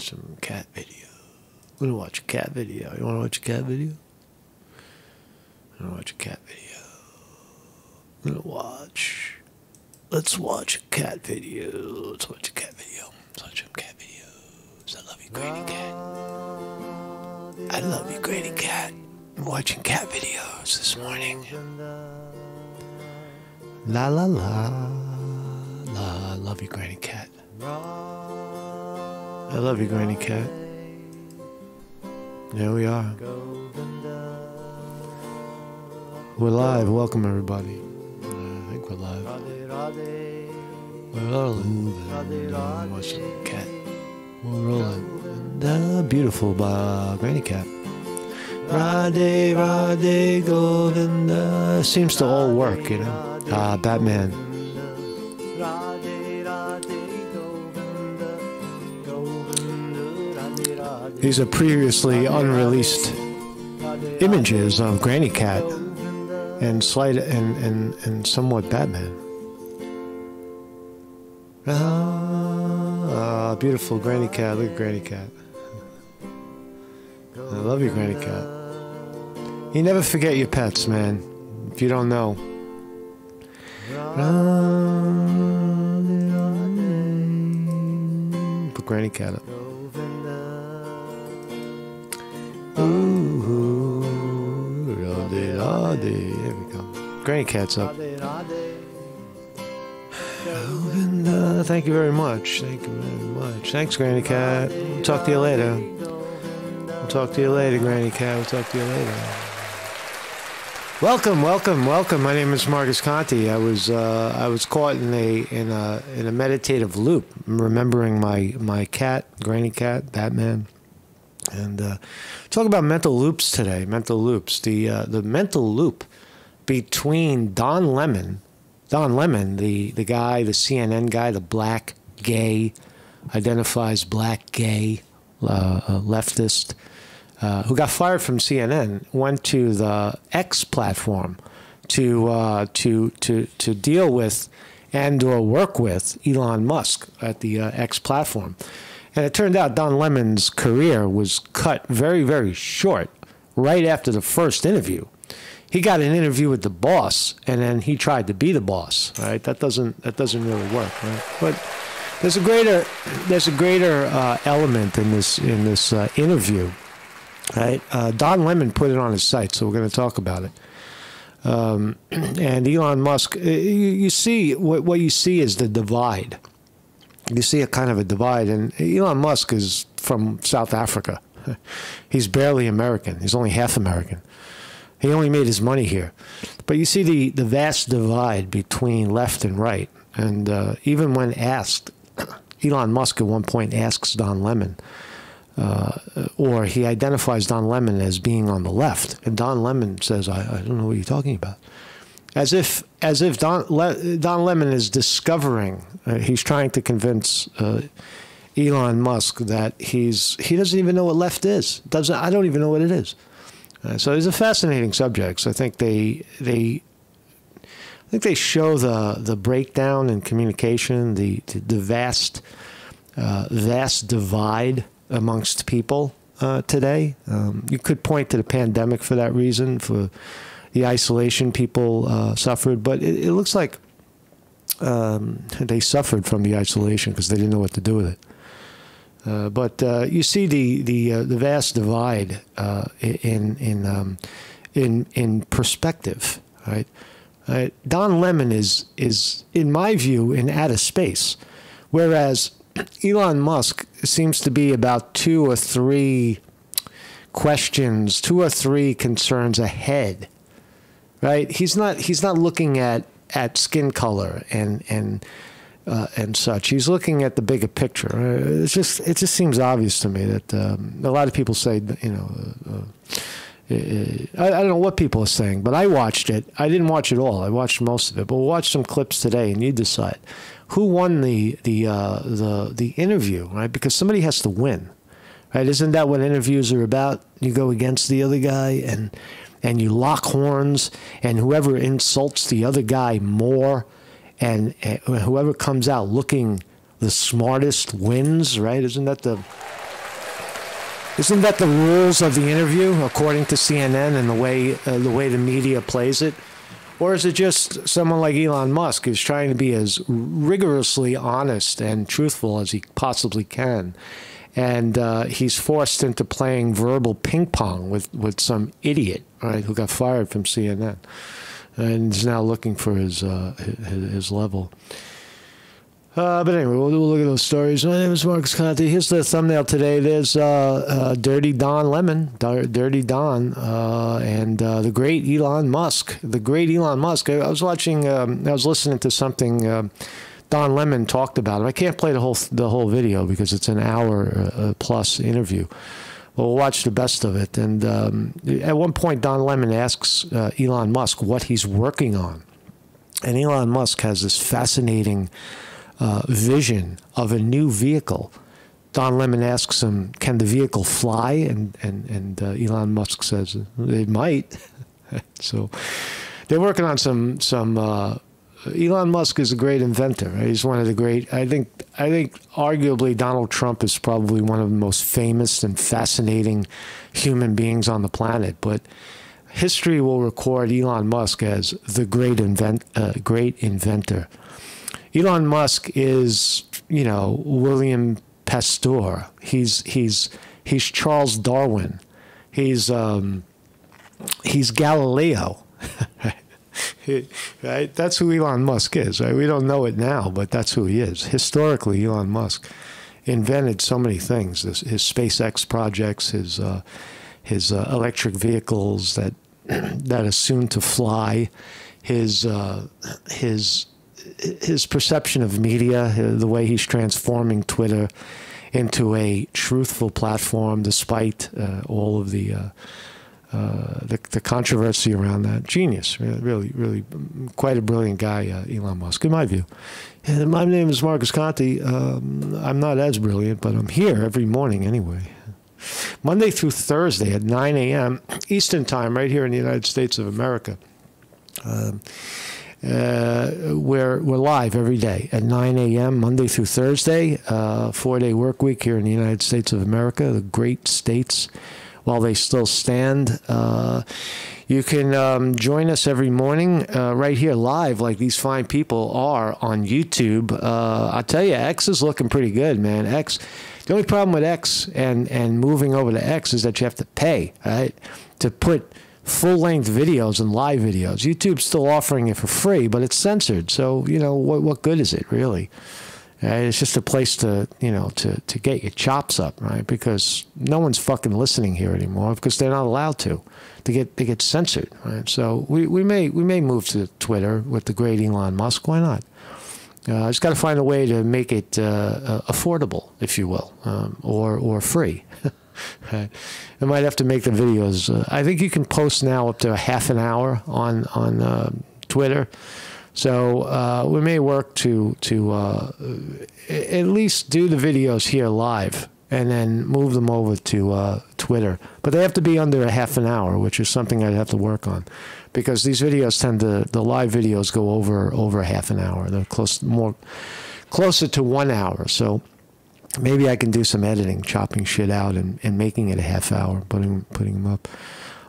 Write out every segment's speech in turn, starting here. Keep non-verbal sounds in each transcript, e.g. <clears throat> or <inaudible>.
watch some cat video. I'm gonna watch a cat video. You wanna watch a cat video? I'm gonna watch a cat video. I'm gonna watch. Let's watch a cat video. Let's watch a cat video. Let's watch some cat videos. I love you, Granny Cat. I love you, Granny Cat. I'm watching cat videos this morning. La la la. La. I love you, Granny Cat. I love you, Granny Cat. There we are. We're live. Welcome, everybody. I think we're live. We're rolling. Watch the cat. We're rolling. The beautiful uh, Granny Cat. Radhe, Radhe, Govinda. Seems to all work, you know. Ah, Batman. These are previously unreleased images of Granny Cat and slight and, and, and somewhat Batman. Ah, beautiful Granny Cat. Look at Granny Cat. I love you, Granny Cat. You never forget your pets, man. If you don't know. Put Granny Cat up. We go. Granny Cat's up. Govinda, thank you very much. Thank you very much. Thanks, Granny Cat. We'll talk to you later. We'll talk to you later, Granny Cat. We'll talk to you later. Welcome, welcome, welcome. My name is Marcus Conte. I was uh, I was caught in a in a in a meditative loop, remembering my my cat, Granny Cat, Batman, and uh, talk about mental loops today. Mental loops. The uh, the mental loop between Don Lemon, Don Lemon, the the guy, the CNN guy, the black gay, identifies black gay, uh, uh, leftist uh, who got fired from CNN, went to the X platform to uh, to to to deal with and or work with Elon Musk at the uh, X platform. And it turned out Don Lemon's career was cut very very short right after the first interview. He got an interview with the boss, and then he tried to be the boss. Right? That doesn't that doesn't really work. Right? But there's a greater there's a greater uh, element in this in this uh, interview Right, uh, Don Lemon put it on his site, so we're going to talk about it. Um, <clears throat> and Elon Musk, you, you see what, what you see is the divide. You see a kind of a divide, and Elon Musk is from South Africa. <laughs> He's barely American. He's only half American. He only made his money here. But you see the, the vast divide between left and right. And uh, even when asked, <clears throat> Elon Musk at one point asks Don Lemon, uh, or he identifies Don Lemon as being on the left, and Don Lemon says, "I, I don't know what you're talking about," as if as if Don Le, Don Lemon is discovering. Uh, he's trying to convince uh, Elon Musk that he's he doesn't even know what left is. Doesn't I don't even know what it is. Uh, so these are fascinating subjects. I think they they. I think they show the the breakdown in communication, the the, vast uh, vast divide amongst people uh, today. Um, you could point to the pandemic for that reason, for the isolation people uh, suffered, but it, it looks like um, they suffered from the isolation because they didn't know what to do with it. Uh, but uh, you see the the uh, the vast divide uh, in in um, in in perspective, right? Don Lemon is is in my view in outer space, whereas <clears throat> Elon Musk seems to be about two or three questions, two or three concerns ahead. Right? He's not he's not looking at at skin color and and uh, and such. He's looking at the bigger picture. Uh, it's just it just seems obvious to me that um, a lot of people say you know. Uh, uh I, I, don't know what people are saying, but I watched it. I didn't watch it all. I watched most of it, but we'll watch some clips today, and you decide who won the the uh, the the interview, right? Because somebody has to win, right? Isn't that what interviews are about? You go against the other guy and and you lock horns, and whoever insults the other guy more, and, and whoever comes out looking the smartest wins, right? Isn't that the Isn't that the rules of the interview, according to CNN and the way uh, the way the media plays it? Or is it just someone like Elon Musk who's trying to be as rigorously honest and truthful as he possibly can? And uh, he's forced into playing verbal ping pong with, with some idiot, right, who got fired from CNN and is now looking for his, uh, his, his level. Uh, but anyway, we'll, we'll, look at those stories. My name is Marcus Conte. Here's the thumbnail today. There's uh, uh, Dirty Don Lemon, Dirty Don, uh, and the great Elon Musk. The great Elon Musk. I, I was watching. Um, I was listening to something um, Don Lemon talked about him. I can't play the whole the whole video because it's an hour uh, plus interview. But we'll watch the best of it. And um, at one point, Don Lemon asks Elon Musk what he's working on, and Elon Musk has this fascinating uh, vision of a new vehicle. Don Lemon asks him, "Can the vehicle fly?" And and and uh, Elon Musk says, "It might." <laughs> so they're working on some some. Elon Musk is a great inventor. He's one of the great. I think. I think arguably Donald Trump is probably one of the most famous and fascinating human beings on the planet. But history will record Elon Musk as the great invent, uh, great inventor. Elon Musk is, you know, William Pasteur. He's he's he's Charles Darwin. He's um, he's Galileo. <laughs> <laughs> right? That's who Elon Musk is. Right? We don't know it now, but that's who he is. Historically, Elon Musk invented so many things. His, his SpaceX projects, his uh, his uh, electric vehicles that <clears throat> that are soon to fly, his uh, his his perception of media, the way he's transforming Twitter into a truthful platform, despite uh, all of the, uh, the, the controversy around that. Genius, really, really, quite a brilliant guy, uh, Elon Musk, in my view. And my name is Marcus Conte. Um, I'm not as brilliant, but I'm here every morning anyway. Monday through Thursday at 9 a.m. Eastern Time, right here in the United States of America. Um, uh, we're, we're live every day at 9 a.m. Monday through Thursday, uh, four day work week here in the United States of America, the great states while they still stand. Uh, you can um, join us every morning uh, right here live, like these fine people are on YouTube. Uh, I'll tell you, X is looking pretty good, man. X. The only problem with X and, and moving over to X is that you have to pay, right, to put full length videos and live videos. YouTube's still offering it for free, but it's censored. So, you know, what, what good is it really? It's just a place to, you know, to, to get your chops up, right? Because no one's fucking listening here anymore because they're not allowed to. They get they get censored, right? So we, we may we may move to Twitter with the great Elon Musk. Why not? Uh, just got to find a way to make it uh, uh, affordable, if you will, um, or or free. <laughs> I might have to make the videos. Uh, I think you can post now up to a half an hour on on uh, Twitter. So uh, we may work to to uh, at least do the videos here live and then move them over to uh, Twitter. But they have to be under a half an hour, which is something I'd have to work on, because these videos tend to the live videos go over over half an hour. They're close more closer to one hour. So maybe I can do some editing, chopping shit out and, and making it a half hour, putting putting them up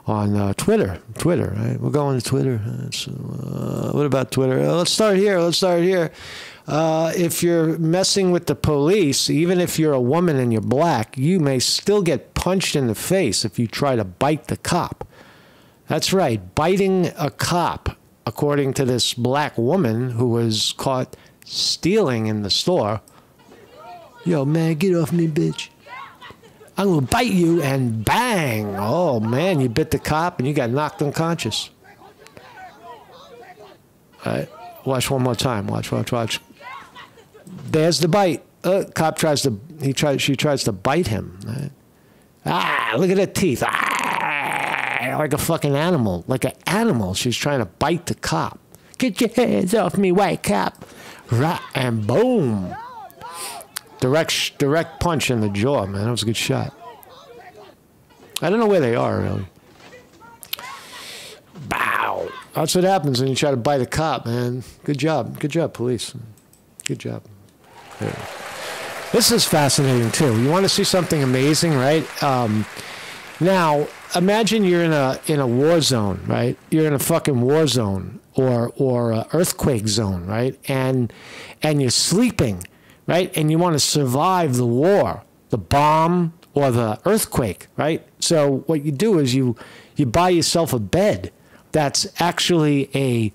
on uh, Twitter. Twitter, right? We're going to Twitter. Uh, what about Twitter? Uh, let's start here. Let's start here. Uh, if you're messing with the police, even if you're a woman and you're black, you may still get punched in the face if you try to bite the cop. That's right, biting a cop, according to this black woman who was caught stealing in the store Yo, man, get off me, bitch. I'm gonna bite you and bang. Oh man, you bit the cop and you got knocked unconscious. All right, watch one more time. Watch, watch, watch. There's the bite. Uh, cop tries to he tries she tries to bite him. Right? Ah, look at her teeth. Ah, like a fucking animal, like an animal. She's trying to bite the cop. Get your hands off me, white cop. Right, and boom. Direct, direct punch in the jaw, man. That was a good shot. I don't know where they are, really. Bow. That's what happens when you try to bite a cop, man. Good job. Good job, police. Good job. This is fascinating too. You want to see something amazing, right? Um, now, imagine you're in a in a war zone, right? You're in a fucking war zone or or a earthquake zone, right? And and you're sleeping, right? And you want to survive the war, the bomb or the earthquake, right? So what you do is you you buy yourself a bed that's actually a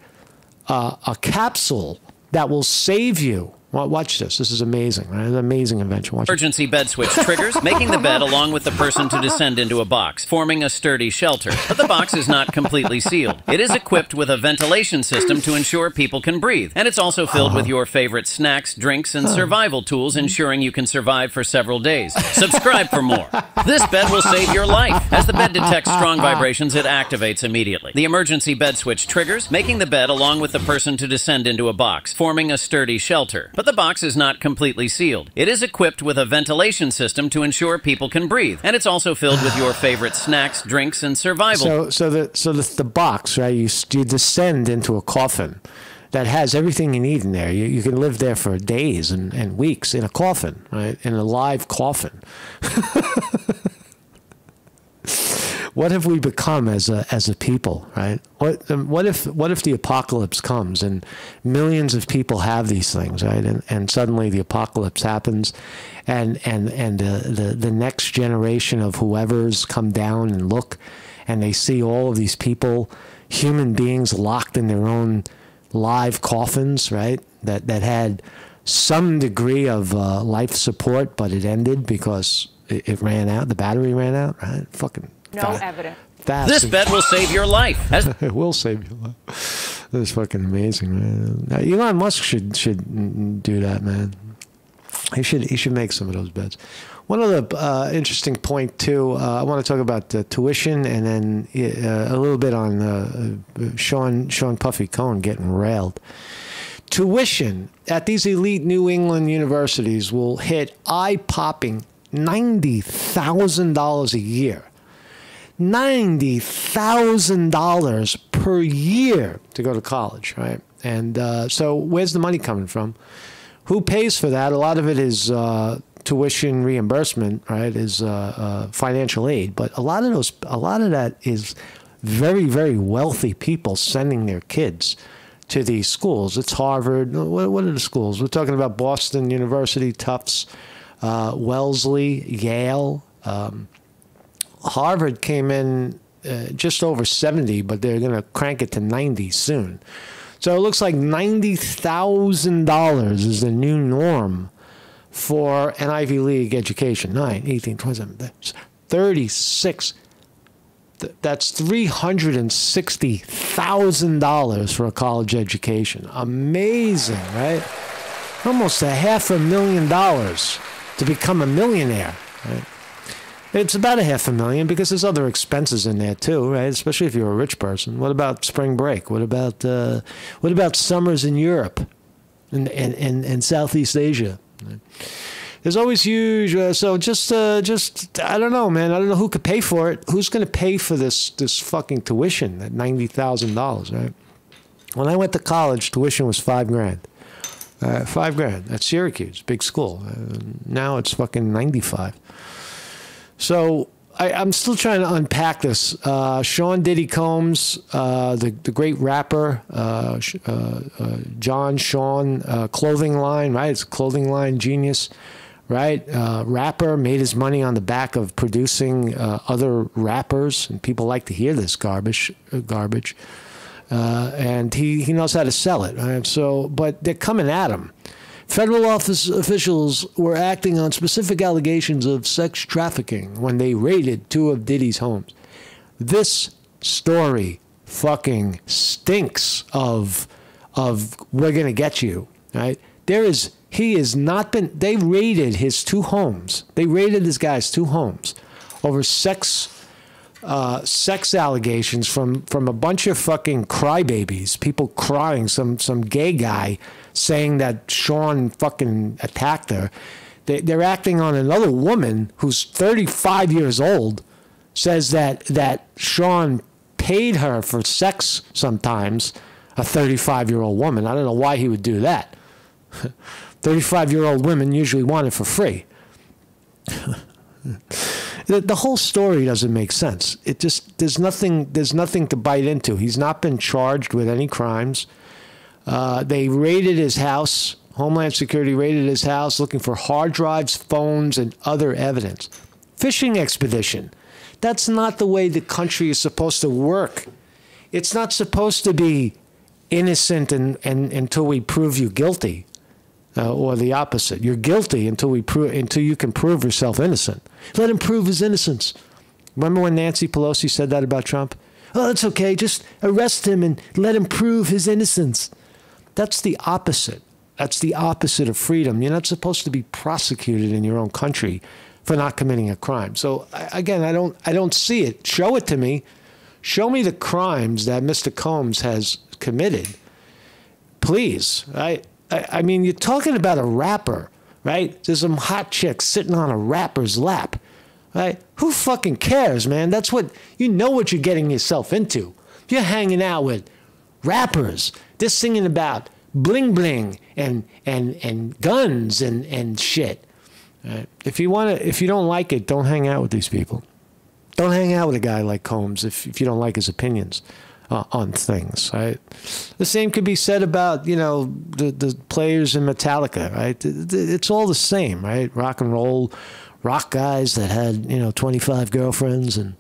uh, a capsule that will save you Watch this. This is amazing. Right? An amazing invention. Watch Emergency bed switch triggers, making the bed along with the person to descend into a box, forming a sturdy shelter. But the box is not completely sealed. It is equipped with a ventilation system to ensure people can breathe. And it's also filled with your favorite snacks, drinks, and survival tools, ensuring you can survive for several days. Subscribe for more. This bed will save your life. As the bed detects strong vibrations, it activates immediately. The emergency bed switch triggers, making the bed along with the person to descend into a box, forming a sturdy shelter. But the box is not completely sealed. It is equipped with a ventilation system to ensure people can breathe, and it's also filled with your favorite snacks, drinks, and survival. So, so the so the, the box, right? You you descend into a coffin that has everything you need in there. You, you can live there for days and, and weeks in a coffin, right? In a live coffin. <laughs> what have we become as a as a people, right? What um, what if what if the apocalypse comes and millions of people have these things, right? And and suddenly the apocalypse happens, and and and the the next generation of whoever's come down and look, and they see all of these people, human beings locked in their own live coffins, right? That that had some degree of uh, life support, but it ended because it, it ran out. The battery ran out, right? Fucking no Fa- evidence. Fast. This bed will save your life. <laughs> it will save your life. That's fucking amazing, man. Now, Elon Musk should should do that, man. He should he should make some of those beds. One other uh, interesting point too. Uh, I want to talk about uh, tuition and then uh, a little bit on uh, uh, Sean Sean Puffy Cohen getting railed. Tuition at these elite New England universities will hit eye popping ninety thousand dollars a year $90,000 per year to go to college, right? And uh, so, where's the money coming from? Who pays for that? A lot of it is uh, tuition reimbursement, right? Is uh, uh financial aid, but a lot of those, a lot of that is very, very wealthy people sending their kids to these schools. It's Harvard. What, what are the schools? We're talking about Boston University, Tufts, uh, Wellesley, Yale. Um, Harvard came in uh, just over 70, but they're going to crank it to 90 soon. So it looks like $90,000 is the new norm for an Ivy League education. 9, 18, 27, 36. That's $360,000 for a college education. Amazing, right? Almost a half a million dollars to become a millionaire, right? It's about a half a million because there's other expenses in there too, right? Especially if you're a rich person. What about spring break? What about uh, what about summers in Europe and and, and, and Southeast Asia? There's always huge. Uh, so just uh, just I don't know, man. I don't know who could pay for it. Who's going to pay for this this fucking tuition at ninety thousand dollars, right? When I went to college, tuition was five grand. Uh, five grand at Syracuse, big school. Uh, now it's fucking ninety five. So I, am still trying to unpack this. Uh, Sean Diddy Combs, uh, the the great rapper, uh, uh, uh John Sean uh, clothing line, right? It's clothing line genius, right? rapper made his money on the back of producing other rappers, and people like to hear this garbage, garbage. and he, he knows how to sell it. Right? So, but they're coming at him. Federal office officials were acting on specific allegations of sex trafficking when they raided two of Diddy's homes. This story fucking stinks of of we're gonna get you, right? There is he has not been they raided his two homes. They raided this guy's two homes over sex uh, sex allegations from from a bunch of fucking crybabies, people crying, some some gay guy saying that Sean fucking attacked her. They, they're acting on another woman who's 35 years old, says that that Sean paid her for sex sometimes. A 35 year old woman. I don't know why he would do that. <laughs> 35 year old women usually want it for free. <laughs> the, the whole story doesn't make sense. It just there's nothing there's nothing to bite into. He's not been charged with any crimes. Uh, they raided his house. Homeland Security raided his house looking for hard drives, phones, and other evidence. Fishing expedition. That's not the way the country is supposed to work. It's not supposed to be innocent and, and, until we prove you guilty, uh, or the opposite. You're guilty until we prove until you can prove yourself innocent. Let him prove his innocence. Remember when Nancy Pelosi said that about Trump? Oh, it's okay. Just arrest him and let him prove his innocence. That's the opposite. That's the opposite of freedom. You're not supposed to be prosecuted in your own country for not committing a crime. So again, I don't I don't see it. Show it to me. Show me the crimes that Mr. Combs has committed. Please. I I, I mean, you're talking about a rapper, right? There's some hot chick sitting on a rapper's lap. Right? Who fucking cares, man? That's what you know what you're getting yourself into. You're hanging out with rappers. They're singing about bling bling and and and guns and and shit. Right? If you want to, if you don't like it, don't hang out with these people. Don't hang out with a guy like Combs if if you don't like his opinions uh, on things. Right? The same could be said about you know the the players in Metallica. Right? It's all the same, right? Rock and roll, rock guys that had you know 25 girlfriends and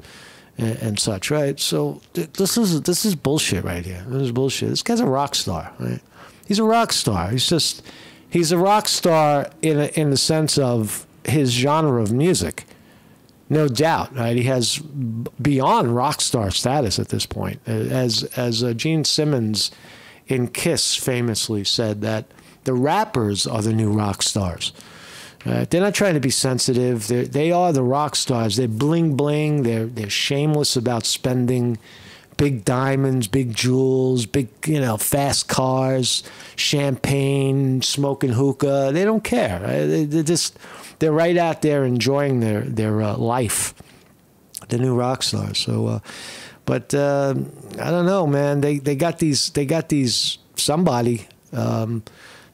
and, and, such, right? So this is this is bullshit right here. This is bullshit. This guy's a rock star, right? He's a rock star. He's just he's a rock star in a, in the sense of his genre of music, no doubt. Right? He has beyond rock star status at this point. As as uh, Gene Simmons in Kiss famously said that the rappers are the new rock stars. Uh, they're not trying to be sensitive. They're, they are the rock stars. They're bling bling. They're they're shameless about spending big diamonds, big jewels, big you know fast cars, champagne, smoking hookah. They don't care. They, are just they're right out there enjoying their their uh, life. The new rock stars. So, uh, but uh, I don't know, man. They they got these they got these somebody. Um,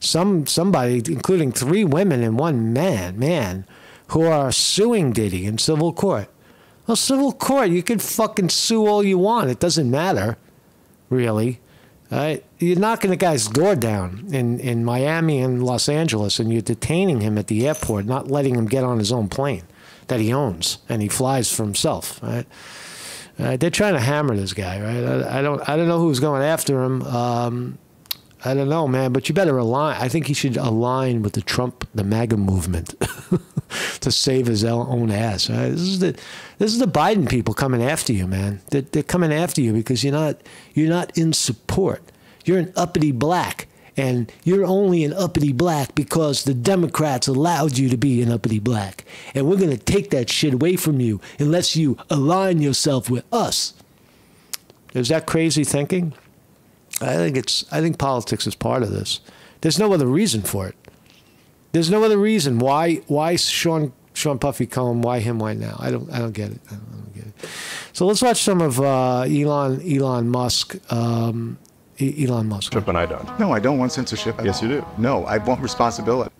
some somebody, including three women and one man, man, who are suing Diddy in civil court. Well, civil court, you can fucking sue all you want. It doesn't matter, really. Right? You're knocking the guy's door down in, in Miami and Los Angeles, and you're detaining him at the airport, not letting him get on his own plane that he owns and he flies for himself. Right? Uh, they're trying to hammer this guy, right? I, I, don't, I don't know who's going after him. Um, I don't know, man, but you better align. I think he should align with the Trump, the MAGA movement <laughs> to save his own ass. Right? This is the this is the Biden people coming after you, man. They're, they're coming after you because you're not you're not in support. You're an uppity black, and you're only an uppity black because the Democrats allowed you to be an uppity black, and we're gonna take that shit away from you unless you align yourself with us. Is that crazy thinking? I think it's I think politics is part of this. There's no other reason for it. There's no other reason why why Sean Sean Puffy Cohen, why him, why now? I don't I don't get it. I don't, I don't get it. So let's watch some of uh, Elon Elon Musk. Um, Elon Musk. And I don't. No, I don't want censorship. Yes, you do. No, I want responsibility.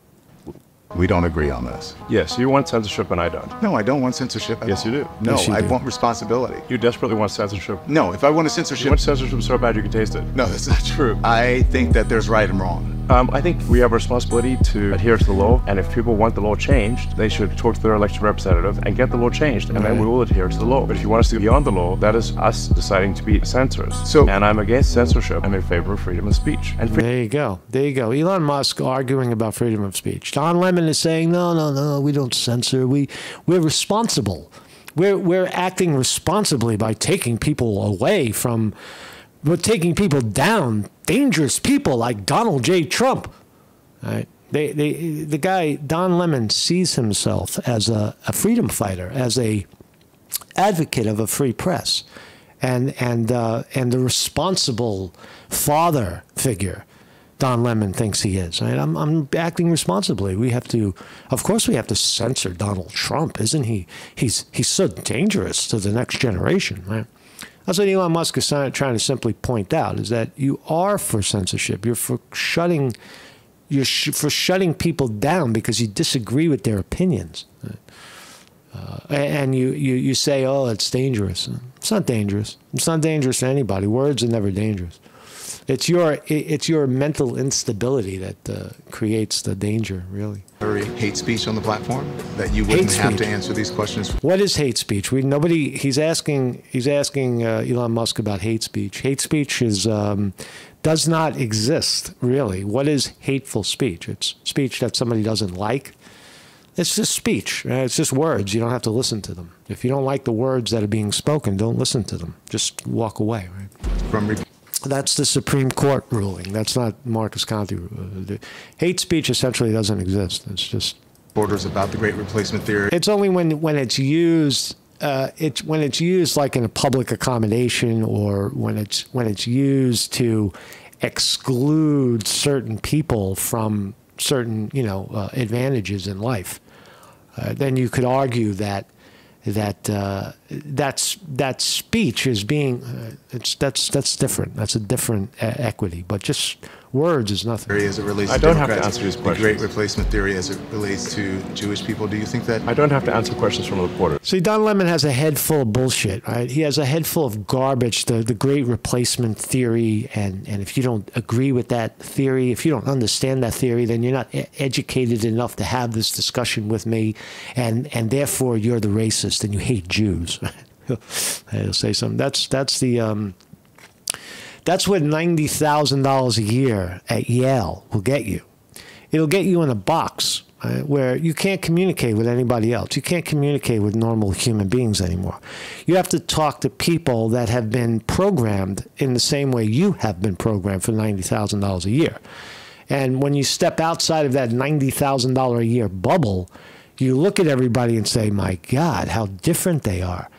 We don't agree on this. Yes, you want censorship and I don't. No, I don't want censorship. Yes, you do. No, Yes, you I do. want responsibility. You desperately want censorship. No, if I want a You censorship, want censorship so bad you can taste it. no, that's not <laughs> true. I think that there's right and wrong. Um, I think we have a responsibility to adhere to the law, and if people want the law changed, they should talk to their elected representative and get the law changed, and then we will adhere to the law. But if you want us to go beyond the law, that is us deciding to be censors. So- and I'm against censorship. I'm in favor of freedom of speech. And free- There you go. There you go. Elon Musk arguing about freedom of speech. Don Lemon is saying, no, no, no, we don't censor. We we're responsible. We're we're acting responsibly by taking people away from we're taking people down, dangerous people like Donald J. Trump. Right? They, they, the guy Don Lemon sees himself as a, a freedom fighter, as a advocate of a free press, and and uh, and the responsible father figure Don Lemon thinks he is. Right? I'm I'm acting responsibly. We have to, of course, we have to censor Donald Trump, isn't he? He's he's so dangerous to the next generation, right? That's what Elon Musk is trying to simply point out is that you are for censorship. You're for shutting you're sh- for shutting people down because you disagree with their opinions. Uh, and you, you, you say, oh, it's dangerous. It's not dangerous. It's not dangerous to anybody. Words are never dangerous. It's your, it's your mental instability that uh, creates the danger, really. Hate speech on the platform that you wouldn't have to answer these questions. What is hate speech? We nobody. He's asking. He's asking uh, Elon Musk about hate speech. Hate speech is um, does not exist really. What is hateful speech? It's speech that somebody doesn't like it's just speech. It's just words. You don't have to listen to them. If you don't like the words that are being spoken, don't listen to them. Just walk away. Right? From that's the Supreme Court ruling. That's not Marcus Conte. Uh, hate speech essentially doesn't exist. It's just borders about the Great Replacement theory. It's only when when it's used. Uh, it's when it's used like in a public accommodation, or when it's when it's used to exclude certain people from certain you know uh, advantages in life uh, then you could argue that that uh, that's that speech is being uh, it's that's that's different. That's a different equity. But just words is nothing. Theory As it relates I to don't Democrats, have to answer these questions. The Great Replacement theory, as it relates to Jewish people, do you think that? I don't have to answer questions from a reporter. See, Don Lemon has a head full of bullshit, right? He has a head full of garbage. The the Great Replacement theory, and and if you don't agree with that theory, if you don't understand that theory, then you're not educated enough to have this discussion with me, and and therefore you're the racist and you hate Jews. <laughs> He'll say something. That's that's the um, that's what ninety thousand dollars a year at Yale will get you. It'll get you in a box right, where you can't communicate with anybody else. You can't communicate with normal human beings anymore. You have to talk to people that have been programmed in the same way you have been programmed for ninety thousand dollars a year. And when you step outside of that ninety thousand dollar a year bubble, you look at everybody and say, "My God, how different they are."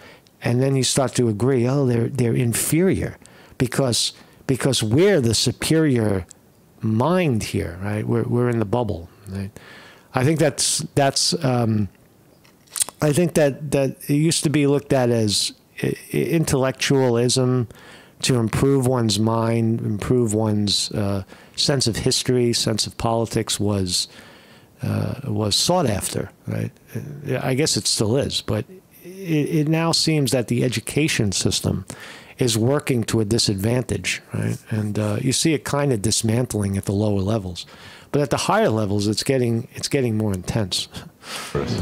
and then you start to agree, oh, they're they're inferior because because we're the superior mind here, right? We're we're in the bubble. Right? I think that's that's um, I think that that it used to be looked at as intellectualism to improve one's mind, improve one's uh, sense of history, sense of politics was uh, was sought after, right? I guess it still is, but it, it now seems that the education system is working to a disadvantage, right? And uh, you see it kind of dismantling at the lower levels, but at the higher levels, it's getting it's getting more intense.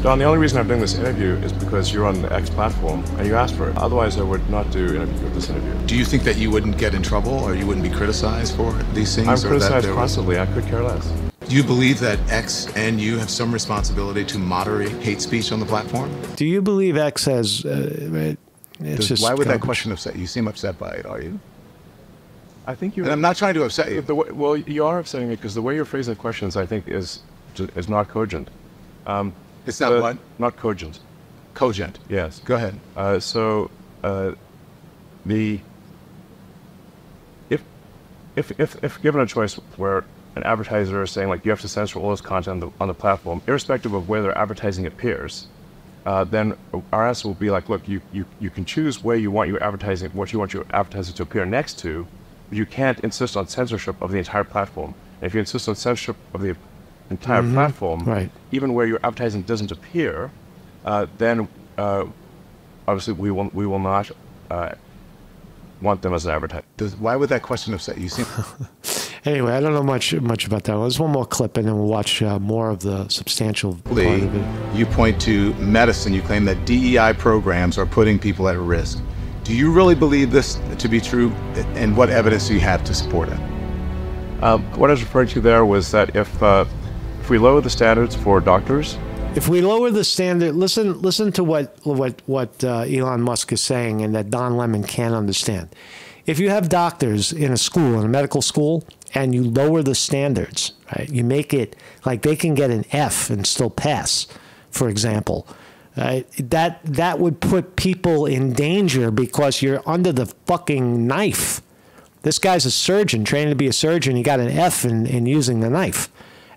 Don, the only reason I'm doing this interview is because you're on the X platform and you asked for it. Otherwise, I would not do interview this interview. Do you think that you wouldn't get in trouble or you wouldn't be criticized for these things? I'm criticized constantly. I could care less. Do you believe that X and you have some responsibility to moderate hate speech on the platform? Do you believe X has? Uh, Does, why would that question upset you? You seem upset by it, are you? I think you. And I'm not trying to upset you. The way, well, you are upsetting me because the way you're phrasing the questions, I think, is is not cogent. Um, it's not uh, what? Not cogent. Cogent. Yes. Go ahead. Uh, so, uh, the if if if if given a choice where an advertiser is saying like you have to censor all this content on the, on the platform, irrespective of where their advertising appears, uh, then our answer will be like, look, you, you, you can choose where you want your advertising, what you want your advertising to appear next to, but you can't insist on censorship of the entire platform. And if you insist on censorship of the entire mm-hmm. platform, right. even where your advertising doesn't appear, uh, then uh, obviously we will we will not uh, want them as an advertiser. Why would that question upset you? <laughs> Seem- Anyway, I don't know much much about that. There's one more clip, and then we'll watch uh, more of the substantial Lee, part of it. You point to medicine. You claim that DEI programs are putting people at risk. Do you really believe this to be true? And what evidence do you have to support it? Um, what I was referring to there was that if uh, if we lower the standards for doctors, if we lower the standard, listen listen to what what what uh, Elon Musk is saying, and that Don Lemon can't understand. If you have doctors in a school, in a medical school, and you lower the standards, right? You make it like they can get an F and still pass, for example. Uh, that that would put people in danger because you're under the fucking knife. This guy's a surgeon, trained to be a surgeon. He got an F in, in using the knife,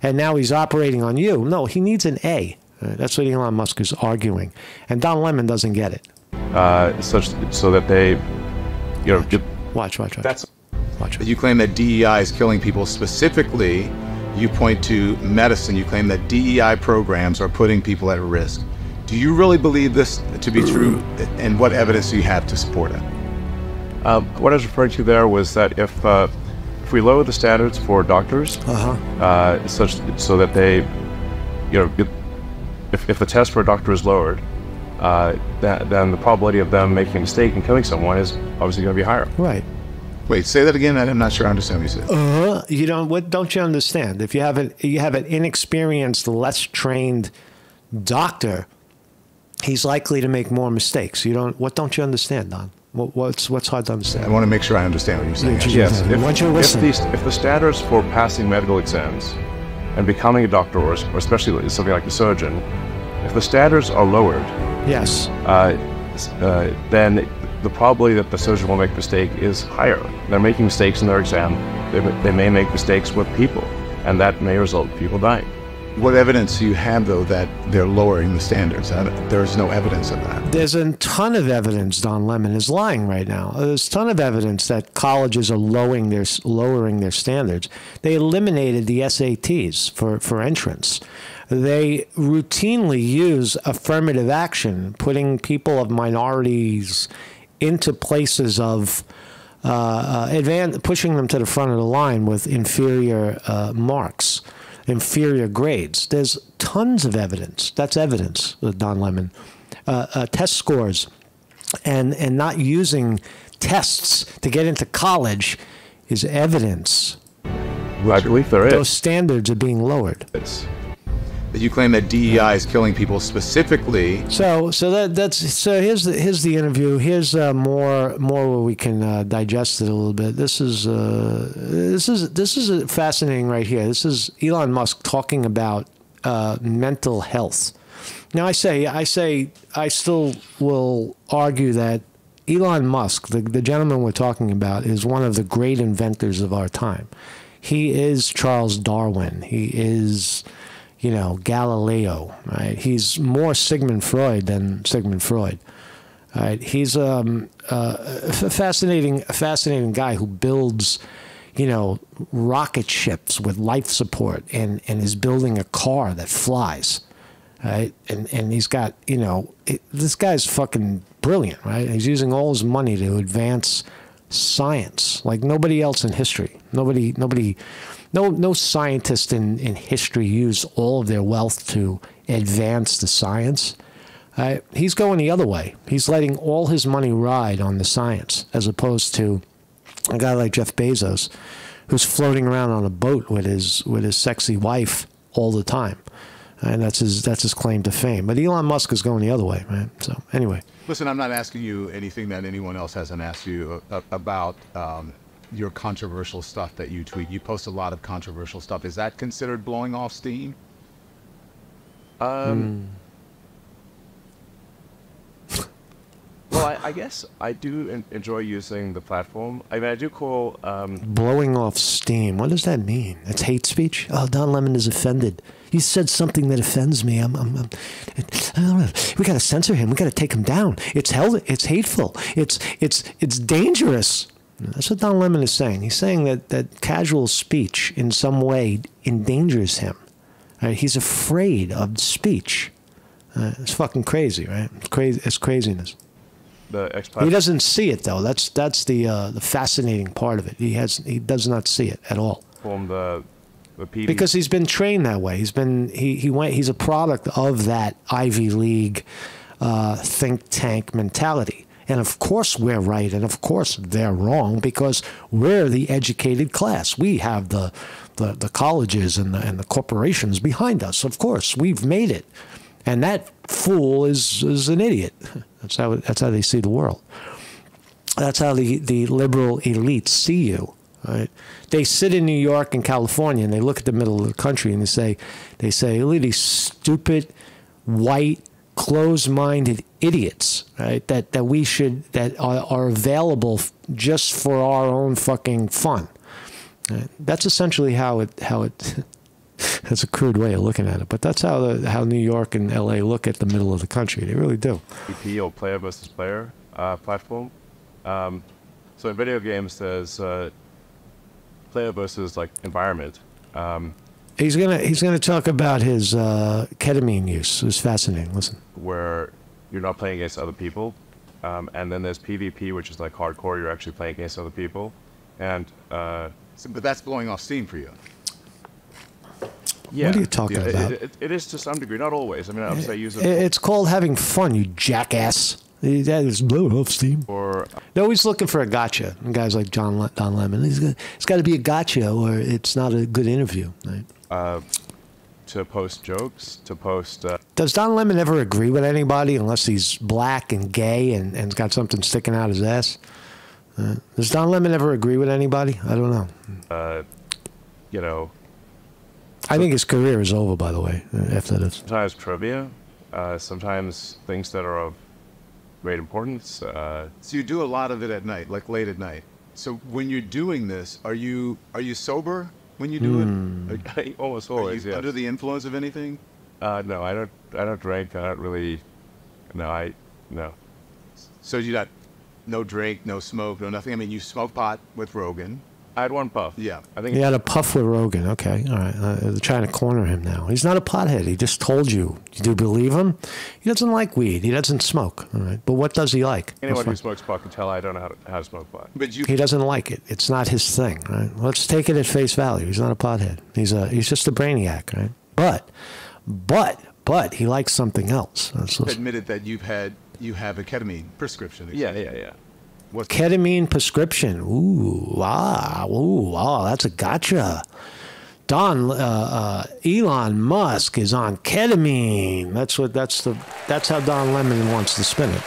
and now he's operating on you. No, he needs an A. That's what Elon Musk is arguing, and Don Lemon doesn't get it. Uh, such so that they, you know, watch, watch, watch. That's Watch. You claim that DEI is killing people specifically. you point to medicine. You claim that DEI programs are putting people at risk. Do you really believe this to be true? And what evidence do you have to support it? Um, what I was referring to there was that if uh, if we lower the standards for doctors, Uh-huh. uh, such so that they, you know, if, if the test for a doctor is lowered, uh, that, then the probability of them making a mistake and killing someone is obviously going to be higher. Right. Wait, say that again. I'm not sure I understand what you said. Uh, you don't. What don't you understand? If you have an you have an inexperienced, less trained doctor, he's likely to make more mistakes. You don't. What don't you understand, Don? What, what's what's hard to understand? I want to make sure I understand what you're saying. Yeah, Yes, Okay. if, Once you're if, the, if the standards for passing medical exams and becoming a doctor, or, or especially something like a surgeon, if the standards are lowered, Yes. uh, uh, then the probability that the surgeon will make a mistake is higher. They're making mistakes in their exam. They, may- they may make mistakes with people, and that may result in people dying. What evidence do you have, though, that they're lowering the standards? There's no evidence of that. There's a ton of evidence Don Lemon is lying right now. There's a ton of evidence that colleges are lowering their lowering their standards. They eliminated the SATs for, for entrance. They routinely use affirmative action, putting people of minorities into places of uh, uh, advan- pushing them to the front of the line with inferior uh, marks, inferior grades. There's tons of evidence. That's evidence, uh, Don Lemon. Uh, uh, test scores and, and not using tests to get into college is evidence. I believe there Those is. standards are being lowered. It's- That you claim that DEI is killing people specifically. So, so that that's so. Here's the here's the interview. Here's uh, more more where we can uh, digest it a little bit. This is uh, this is this is fascinating right here. This is Elon Musk talking about uh, mental health. Now, I say I say I still will argue that Elon Musk, the the gentleman we're talking about, is one of the great inventors of our time. He is Charles Darwin. He is you know, Galileo, right? He's more Sigmund Freud than Sigmund Freud. Right? He's um, uh, a fascinating, fascinating guy who builds, you know, rocket ships with life support and, and is building a car that flies. Right? And, and he's got, you know, it, this guy's fucking brilliant, right? He's using all his money to advance science like nobody else in history. Nobody, nobody, no, no scientist in, in history used all of their wealth to advance the science. Uh, he's going the other way. He's letting all his money ride on the science, as opposed to a guy like Jeff Bezos, who's floating around on a boat with his with his sexy wife all the time, and that's his that's his claim to fame. But Elon Musk is going the other way, right? So anyway, Listen, I'm not asking you anything that anyone else hasn't asked you uh, about um, your controversial stuff that you tweet. You post a lot of controversial stuff. Is that considered blowing off steam? Um, Well, I, I guess I do enjoy using the platform. I mean, I do call. Um, blowing off steam. What does that mean? It's hate speech. Oh, Don Lemon is offended. He said something that offends me. I'm, I'm, I'm I don't know. We got to censor him. We got to take him down. It's hell. It's hateful. It's it's it's dangerous. That's what Don Lemon is saying. He's saying that that casual speech in some way endangers him. Uh, he's afraid of speech. Uh, it's fucking crazy, right? It's crazy. It's craziness. the He doesn't see it though. That's that's the uh, the fascinating part of it. He has he does not see it at all the the PD. because he's been trained that way. He's been he he went. He's a product of that Ivy League uh, think tank mentality. And of course we're right, and of course they're wrong because we're the educated class. We have the the, the colleges and the, and the corporations behind us. Of course, we've made it, and that fool is is an idiot. <laughs> That's how that's how they see the world. That's how the, the liberal elites see you. Right? They sit in New York and California and they look at the middle of the country and they say, they say, look at these stupid, white, closed-minded idiots, right? That that we should that are, are available just for our own fucking fun. Right? That's essentially how it how it. <laughs> That's a crude way of looking at it, but that's how the how New York and L.A. look at the middle of the country. They really do. PvP or player versus player uh, platform. Um, so in video games, there's uh, player versus like environment. Um, He's gonna he's gonna talk about his uh, ketamine use. It was fascinating. Listen. where you're not playing against other people, um, and then there's PvP, which is like hardcore. You're actually playing against other people, and uh, So- but that's blowing off steam for you. yeah, are you talking yeah, about? It, it is to some degree, not always. I mean, obviously, I use I- it It's called having fun, you jackass. That is blowing off steam. Or They're always looking for a gotcha. And guys like John Le- Don Lemon. He's got, it's got to be a gotcha, or it's not a good interview. Right? To post jokes, to post. Uh, Does Don Lemon ever agree with anybody unless he's black and gay and, and got something sticking out his ass? Uh, does Don Lemon ever agree with anybody? I don't know. you know, I think his career is over, by the way, uh, after this. sometimes trivia, uh, sometimes things that are of great importance. Uh, So you do a lot of it at night, like late at night. So when you're doing this, are you are you sober when you do it? <laughs> almost Are you always, yes. under the influence of anything? Uh, no, I don't. I don't drink. I don't really. No, I. No. So you got no drink, no smoke, no nothing. I mean, you smoke pot with Rogan. I had one puff. Yeah. I think. He had a puff with Rogan. Okay, all right. Uh, they're trying to corner him now. He's not a pothead. He just told you. Do you do believe him? He doesn't like weed. He doesn't smoke. All right. But what does he like? anyone who What's smokes pot can tell I don't know how to, how to smoke pot. But you He doesn't like it. It's not his thing. Right? Let's take it at face value. He's not a pothead. He's a he's just a brainiac, right? But, but, but he likes something else. Let's admitted that you've had you have a ketamine prescription. Yeah, yeah, yeah. What's Ketamine prescription. Ooh, wow, ooh, wow, that's a gotcha. Don uh, uh, Elon Musk is on ketamine. That's what. That's the. That's how Don Lemon wants to spin it.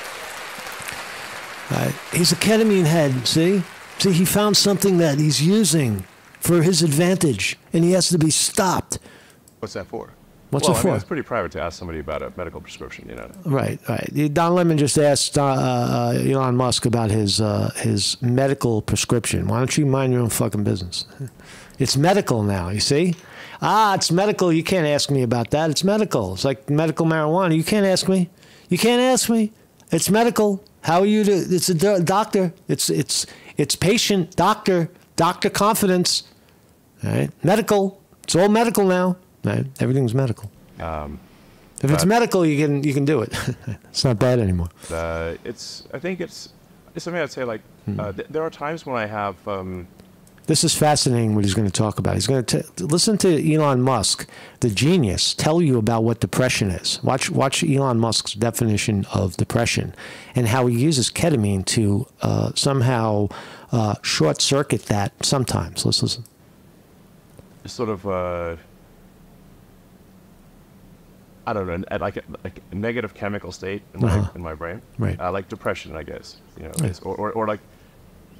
Uh, he's a ketamine head. See, see, he found something that he's using for his advantage, and he has to be stopped. what's that for? What's well, it I mean, it's pretty private to ask somebody about a medical prescription, you know. Right, right. Don Lemon just asked uh, uh, Elon Musk about his uh, his medical prescription. Why don't you mind your own fucking business? <laughs> It's medical now. You see? Ah, it's medical. You can't ask me about that. It's medical. It's like medical marijuana. You can't ask me. You can't ask me. It's medical. How are you to? It's a doctor. It's it's it's patient doctor doctor confidence. All right, medical. It's all medical now. Right? Everything's medical. Um, If it's medical, you can you can do it. <laughs> it's not bad anymore. uh, it's. I think it's. It's something I'd say like. Hmm. Uh, th- there are times when I have. Um, This is fascinating. What he's going to talk about. He's going to listen to Elon Musk, the genius, tell you about what depression is. Watch watch Elon Musk's definition of depression, and how he uses ketamine to uh, somehow uh, short circuit that. Sometimes, let's listen. sort of uh, I don't know, at like a, like a negative chemical state in my Uh-huh. in my brain, Right. Uh, like depression, I guess, you know, Right. is- or, or or like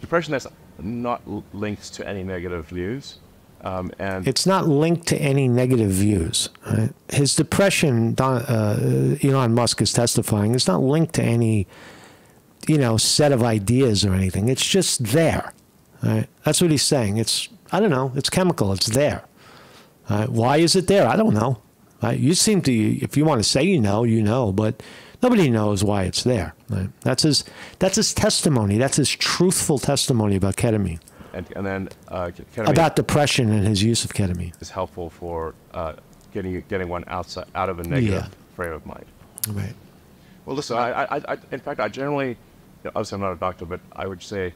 depression that's not linked to any negative views, um, and It's not linked to any negative views. Right? His depression, Don, uh, Elon Musk is testifying, it's not linked to any, you know, set of ideas or anything. It's just there. Right? That's what he's saying. It's I don't know. It's chemical. It's there. Right? Why is it there? I don't know. Right? You seem to. If you want to say you know, you know, but nobody knows why it's there. Right? That's his. That's his testimony. That's his truthful testimony about ketamine, and, and then uh, ketamine about depression and his use of ketamine. is helpful for uh, getting getting one outside out of a negative Yeah. frame of mind. Right. Well, listen, I, I, I, in fact, I generally, you know, obviously I'm not a doctor, but I would say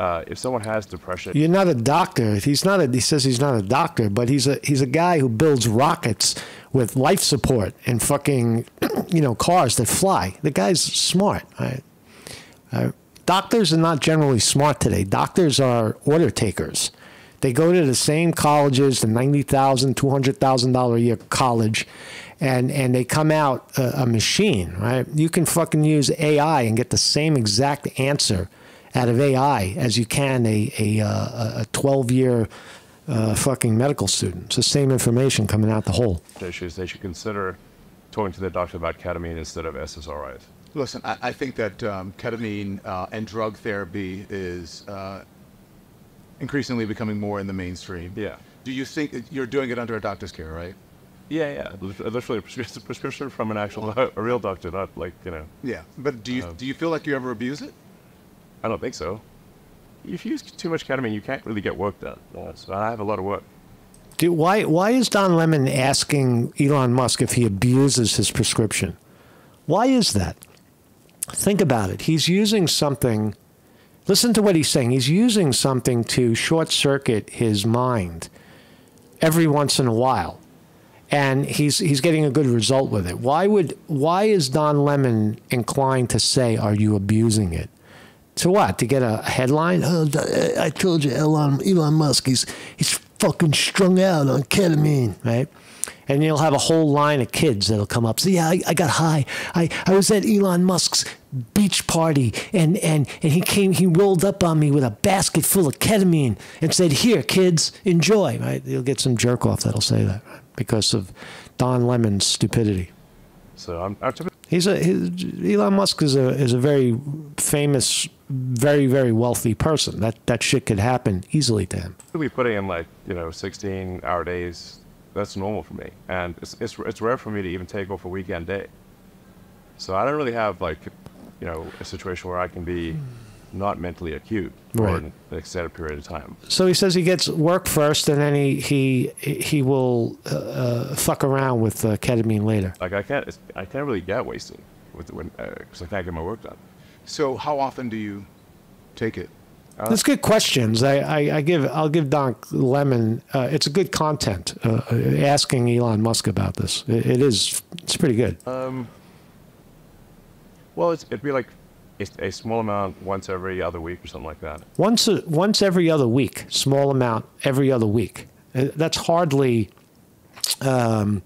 uh, if someone has depression, You're not a doctor. He's not a. He says he's not a doctor, but he's a he's a guy who builds rockets with life support and fucking, <clears throat> you know, cars that fly. The guy's smart. Doctors are not generally smart today. Doctors are order takers. They go to the same colleges, the ninety thousand, two hundred thousand dollar a year college, and and they come out a, a machine. Right? You can fucking use AI and get the same exact answer out of AI as you can a a uh, a twelve year uh, fucking medical student. It's the same information coming out the hole. issues, they should consider talking to their doctor about ketamine instead of SSRIs. listen. I, I think that um, ketamine uh, and drug therapy is uh, increasingly becoming more in the mainstream. Yeah. Do you think you're doing it under a doctor's care, right? Yeah, yeah. Literally a <laughs> prescription from an actual, <laughs> a real doctor, not like, you know, Yeah. But do you Um, do you feel like you ever abuse it? I don't think so. If you use too much ketamine, you can't really get work done. Uh, So I have a lot of work. Do, why why is Don Lemon asking Elon Musk if he abuses his prescription? Why is that? Think about it. He's using something. Listen to what he's saying. He's using something to short circuit his mind every once in a while, and he's he's getting a good result with it. Why would why is Don Lemon inclined to say, "Are you abusing it"? To what? To get a headline? Oh, I told you, Elon Elon Musk. He's he's fucking strung out on ketamine, right? And you'll have a whole line of kids that'll come up. Say, yeah, I, I got high. I, I was at Elon Musk's beach party, and, and, and he came, he rolled up on me with a basket full of ketamine and said, here, kids, enjoy, right? You'll get some jerk off that'll say that because of Don Lemon's stupidity. So I'm, I'm He's a he, Elon Musk is a is a very famous, very very wealthy person. That that shit could happen easily to him. be putting in like you know 16 hour days. That's normal for me, and it's it's it's rare for me to even take off a weekend day. So I don't really have like you know a situation where I can be not mentally acute for Right. an extended period of time. So he says he gets work first, and then he he he will uh, uh, fuck around with uh, ketamine later. Like I can't I can't really get wasted with when because I can't get my work done. So how often do you take it? That's good questions. I, I, I give I'll give Don Lemon. Uh, it's a good content. Uh, asking Elon Musk about this. It, it is. It's pretty good. Well, it's, it'd be like a, a small amount once every other week or something like that. once a, once every other week, small amount every other week. Uh, That's hardly. Um,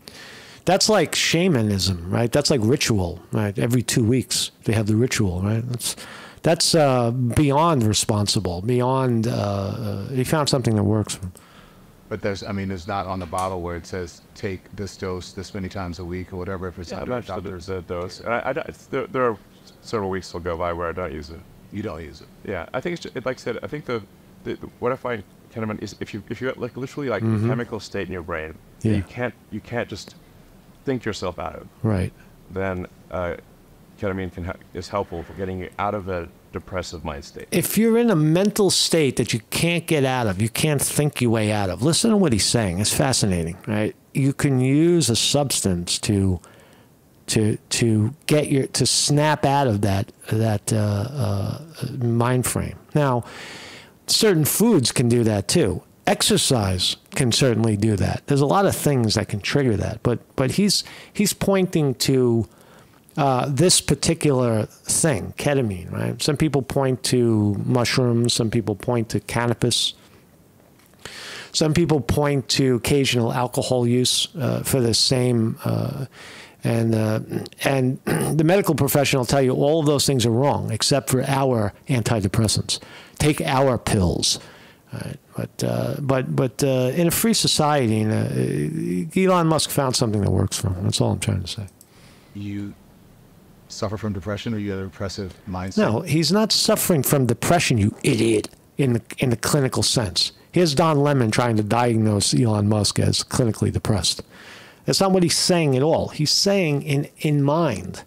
that's like shamanism, right? That's like ritual, right? Every two weeks they have the ritual, right? That's that's uh, beyond responsible, beyond. Uh, uh, he found something that works. But there's, I mean, there's not on the bottle where it says take this dose this many times a week or whatever. If it's Yeah, not sure doctor's, there's a dose. And I, I it's, there, there are several weeks will go by where I don't use it. you don't use it. Yeah, I think it's just, like I said. I think the, the, the what I find ketamine is if you if you like literally like Mm-hmm. a chemical state in your brain Yeah. you can't you can't just think yourself out of, Right. then uh, ketamine can ha- is helpful for getting you out of a depressive mind state. if you're in a mental state that you can't get out of, you can't think your way out of. Listen to what he's saying. It's fascinating, right? You can use a substance to to to get your to snap out of that that uh, uh, mind frame. Now, certain foods can do that too. Exercise can certainly do that. There's a lot of things that can trigger that, but but he's he's pointing to uh, this particular thing, ketamine, right? Some people point to mushrooms, some people point to cannabis. Some people point to occasional alcohol use uh, for the same, uh, and uh, and <clears throat> the medical profession will tell you all of those things are wrong, except for our antidepressants. Take our pills. Right? But uh, but but uh, in a free society, a, Elon Musk found something that works for him. That's all I'm trying to say. You suffer from depression or you have a depressive mindset? No, he's not suffering from depression, you idiot, in the in the clinical sense. Here's Don Lemon trying to diagnose Elon Musk as clinically depressed. That's not what he's saying at all. He's saying in in mind,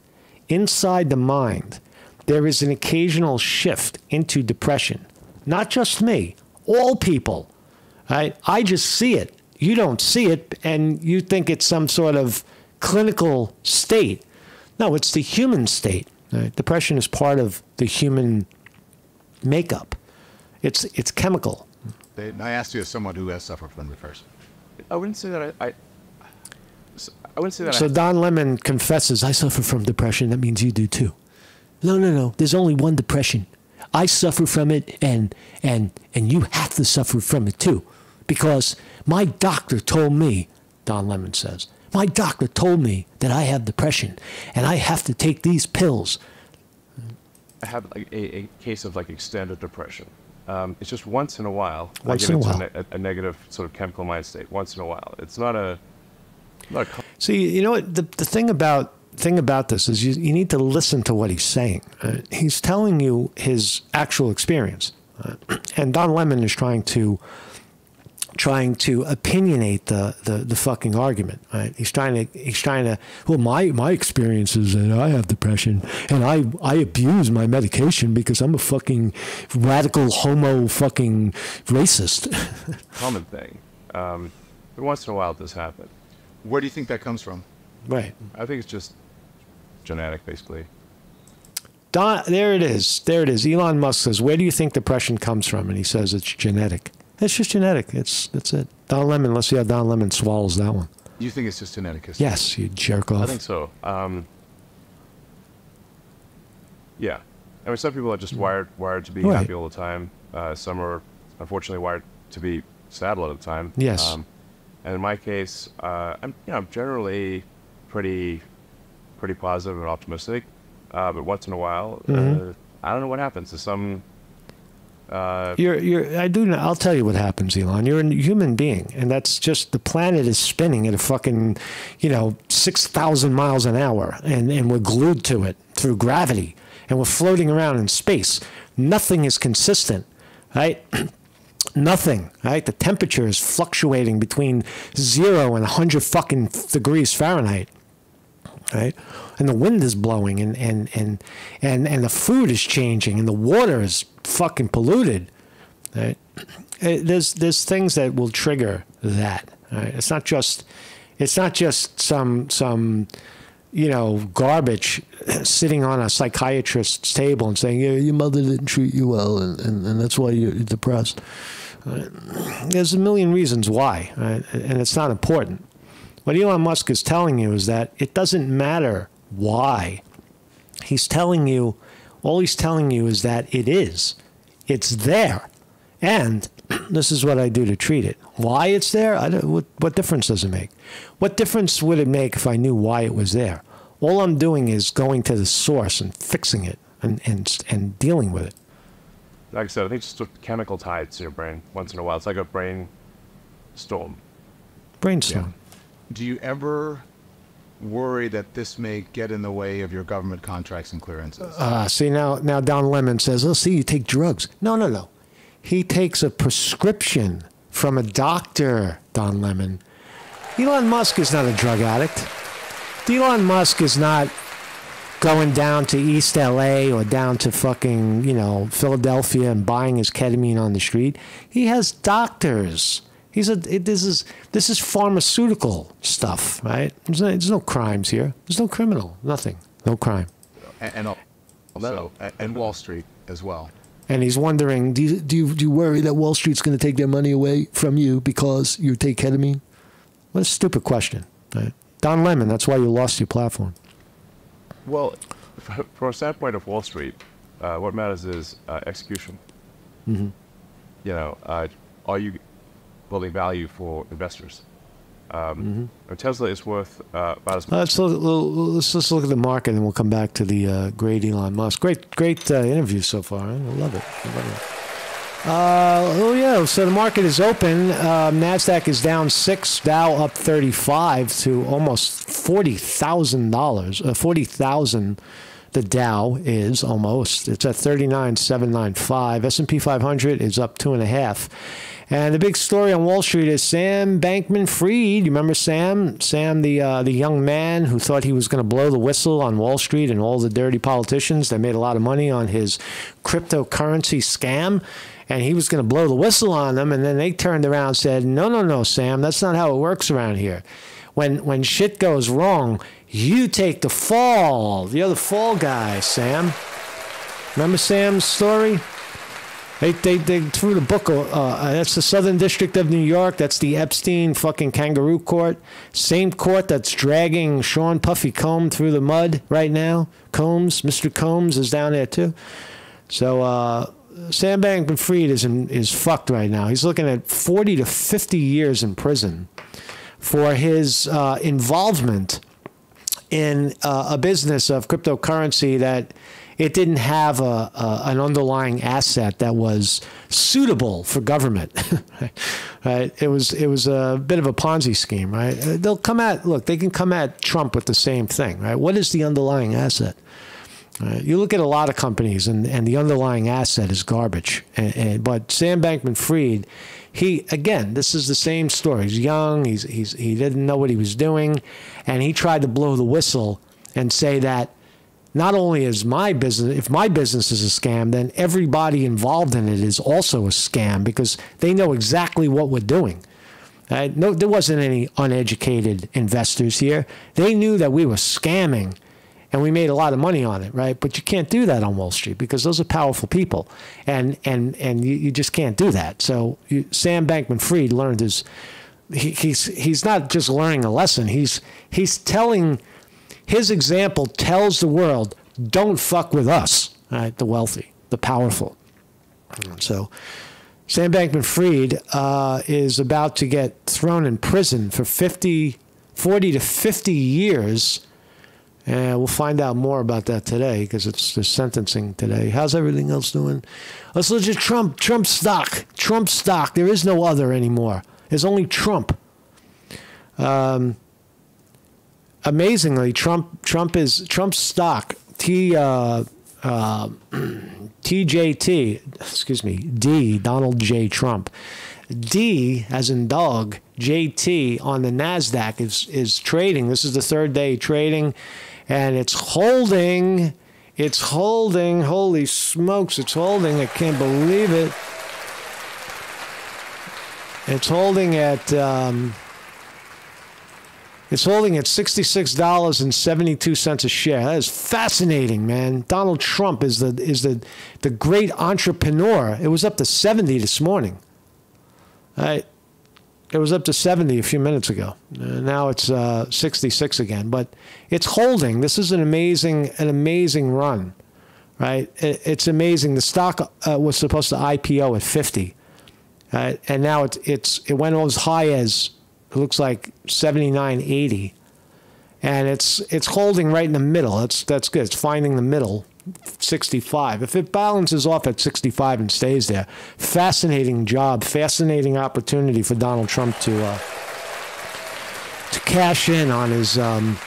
inside the mind, there is an occasional shift into depression. Not just me, all people. Right? I just see it. You don't see it, and you think it's some sort of clinical state. No, it's the human state. right? Depression is part of the human makeup. It's it's chemical. They, I asked you as someone who has suffered from depression. I wouldn't say that I. I I wouldn't say that So I, Don Lemon confesses, I suffer from depression. That means you do too. No, no, no. There's only one depression. I suffer from it, and and and you have to suffer from it too, because my doctor told me. Don Lemon says, my doctor told me that I have depression, and I have to take these pills. I have a, a case of like extended depression. Um, it's just once in a while. Once I get in a while. a, a negative sort of chemical mind state. Once in a while. It's not a. Not a See, you know what the the thing about thing about this is you, you need to listen to what he's saying. Uh, he's telling you his actual experience, uh, and Don Lemon is trying to trying to opinionate the, the, the fucking argument. Right? He's trying to he's trying to well my my experience is that I have depression and I I abuse my medication because I'm a fucking radical homo fucking racist. <laughs> common thing. Um, But once in a while, it does happen. Where do you think that comes from? Right. I think it's just genetic, basically. Don, there it is. There it is. Elon Musk says, "Where do you think depression comes from?" And he says it's genetic. It's just genetic. It's that's it. Don Lemon. Let's see how Don Lemon swallows that one. You think it's just genetic? Yes, you jerk off. I think so. Um, yeah, I mean, some people are just wired wired to be Right. happy all the time. Uh, some are unfortunately wired to be sad a lot of the time. Yes. Um, and in my case, uh, I'm you know I'm generally pretty pretty positive and optimistic. Uh, but once in a while, Mm-hmm. uh, I don't know what happens. There's some uh, You're, you're, I do know. I'll tell you what happens, Elon. You're a human being, and that's just the planet is spinning at a fucking, you know, 6,000 miles an hour, and, and we're glued to it through gravity, and we're floating around in space. Nothing is consistent, right? <clears throat> Nothing, right? The temperature is fluctuating between zero and 100 fucking degrees Fahrenheit right? And the wind is blowing, and and and and and the food is changing, and the water is fucking polluted. Right? Eh, There's there's things that will trigger that. Right? It's not just it's not just some some you know garbage sitting on a psychiatrist's table and saying yeah, your mother didn't treat you well, and, and, and that's why you're depressed. Right? There's a million reasons why, right? and it's not important. What Elon Musk is telling you is that it doesn't matter why. He's telling you, all he's telling you is that it is. It's there. And <clears throat> this is what I do to treat it. Why it's there, I don't, what, what difference does it make? What difference would it make if I knew why it was there? All I'm doing is going to the source and fixing it and, and, and dealing with it. like I said, I think it's just chemical tides in your brain. Once in a while, it's like a brain storm. Brainstorm. Do you ever worry that this may get in the way of your government contracts and clearances? Uh, see now, now Don Lemon says, "Oh, see, you take drugs." No, no, no. He takes a prescription from a doctor. Don Lemon. Elon Musk is not a drug addict. Elon Musk is not going down to East LA or down to fucking you know Philadelphia and buying his ketamine on the street. He has doctors. He's a. It, this is this is pharmaceutical stuff, right? There's no, there's no crimes here. There's no criminal. Nothing. No crime. and, and also, and Wall Street as well. and he's wondering, do you, do you, do you worry that Wall Street's going to take their money away from you because you take ketamine? What a stupid question. Right? Don Lemon, that's why you lost your platform. Well, from a standpoint of Wall Street, uh, what matters is uh, execution. Mm-hmm. You know, uh, are you building value for investors? Um, Tesla is worth uh, about as much. Let's look, let's, let's look at the market and we'll come back to the uh, great Elon Musk. Great, great uh, interview so far. I love it. I love it. Uh, oh yeah, so the market is open. Uh, Nasdaq is down six, Dow up thirty-five to almost forty thousand dollars. Uh, forty thousand. The Dow is almost. It's at thirty-nine seven nine five. S and P five hundred is up two and a half. And the big story on Wall Street is Sam Bankman-Fried. You remember Sam? Sam, the uh, the young man who thought he was going to blow the whistle on Wall Street and all the dirty politicians that made a lot of money on his cryptocurrency scam, and he was going to blow the whistle on them. And then they turned around and said, "No, no, no, Sam, that's not how it works around here. When when shit goes wrong, you take the fall. You're the fall guy, Sam." Remember Sam's story? They, they, they threw the book. Uh, uh, that's the Southern District of New York. That's the Epstein fucking kangaroo court. Same court that's dragging Sean Puffy Combs through the mud right now. Combs, Mr. Combs is down there too. So uh, Sam Bankman-Fried is in, is fucked right now. He's looking at 40 to 50 years in prison for his uh, involvement in uh, a business of cryptocurrency that it didn't have a, a an underlying asset that was suitable for government. <laughs> right? It was it was a bit of a Ponzi scheme, right? Uh, They'll come at look, they can come at Trump with the same thing, right? What is the underlying asset? Right? You look at a lot of companies, and, and the underlying asset is garbage. And, and, but Sam Bankman-Fried, he again, this is the same story. He's young. He's, he's he didn't know what he was doing, and he tried to blow the whistle and say that not only is my business, if my business is a scam, then everybody involved in it is also a scam because they know exactly what we're doing. Right? No, there wasn't any uneducated investors here. They knew that we were scamming and we made a lot of money on it, right? But you can't do that on Wall Street because those are powerful people, and and and you, you just can't do that. So you, Sam Bankman-Fried learned his. He, he's he's not just learning a lesson. He's he's telling his example tells the world don't fuck with us, right? The wealthy, the powerful. So. Sam Bankman Fried uh, is about to get thrown in prison for 50, 40 to 50 years and we'll find out more about that today because it's the sentencing today. How's everything else doing? Let's look at Trump. Trump stock. Trump stock. There is no other anymore. There's only Trump. Um, amazingly, Trump Trump is Trump's stock. T uh, uh, <clears throat> TJT. Excuse me. D. Donald J. Trump. D, as in dog, JT on the NASDAQ is, is trading. This is the third day trading and it's holding. It's holding. Holy smokes, it's holding. I can't believe it. It's holding at. Um, it's holding at $66.72 a share. That is fascinating, man. Donald Trump is the is the the great entrepreneur. It was up to 70 this morning. Right. It was up to 70 a few minutes ago. Uh, now it's uh, 66 again, but it's holding. This is an amazing, an amazing run, right? It, it's amazing. The stock uh, was supposed to IPO at 50, right? and now it's it's it went as high as it looks like 79.80, and it's it's holding right in the middle. That's that's good. It's finding the middle 65. If it balances off at 65 and stays there, fascinating job, fascinating opportunity for Donald Trump to uh, to cash in on his um,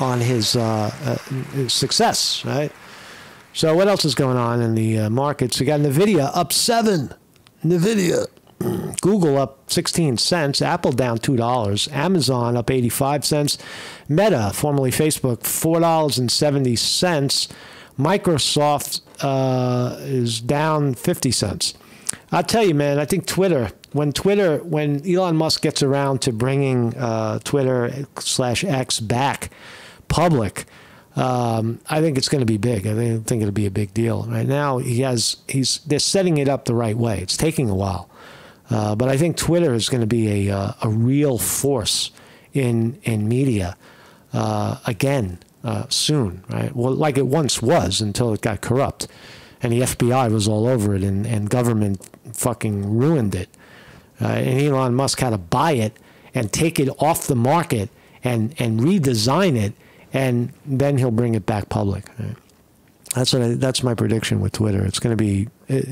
on his, uh, uh, his success, right? So what else is going on in the uh, markets? We got Nvidia up seven. Nvidia. <clears throat> Google up 16 cents, Apple down $2, Amazon up 85 cents, Meta, formerly Facebook, $4.70. Microsoft uh, is down 50 cents. I'll tell you, man, I think Twitter, when Twitter, when Elon Musk gets around to bringing uh, Twitter slash X back public, um, I think it's going to be big. I think, I think it'll be a big deal. Right now, he has, he's, they're setting it up the right way. It's taking a while. Uh, but I think Twitter is going to be a, uh, a real force in, in media uh, again uh, soon, right? Well, like it once was until it got corrupt, and the FBI was all over it, and, and government fucking ruined it. Uh, and Elon Musk had to buy it and take it off the market and and redesign it, and then he'll bring it back public. Right? That's what I, that's my prediction with Twitter. It's going to be